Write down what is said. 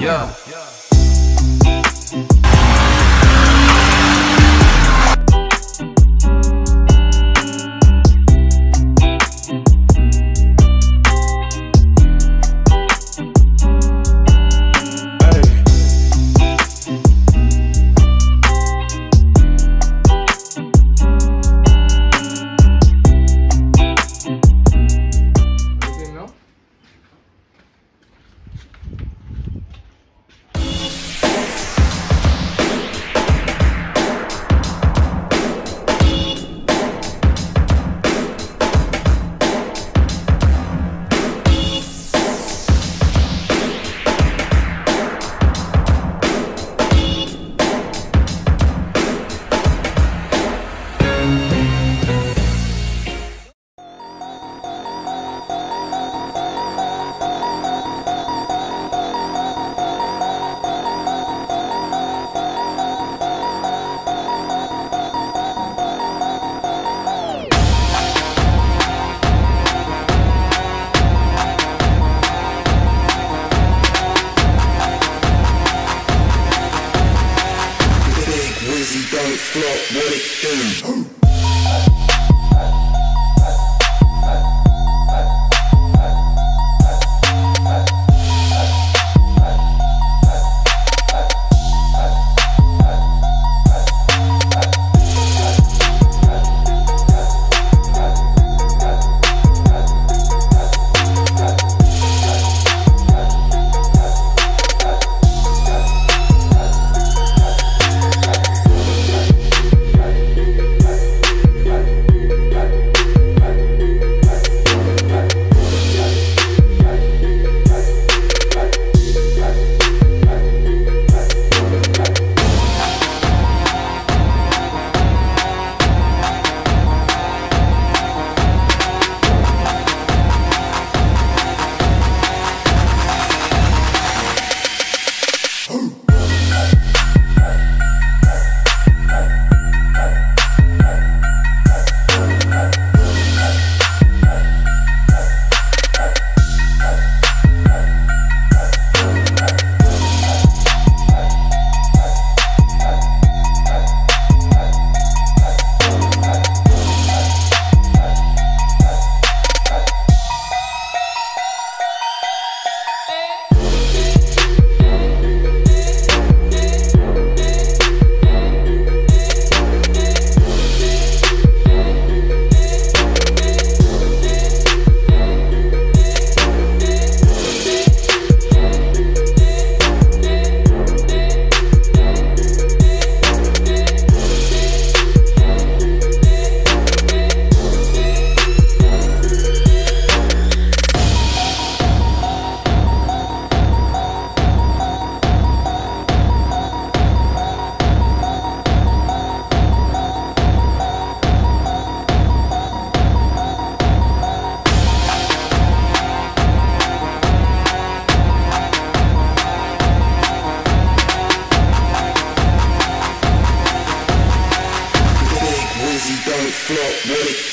Yeah. Anything what it do. の森。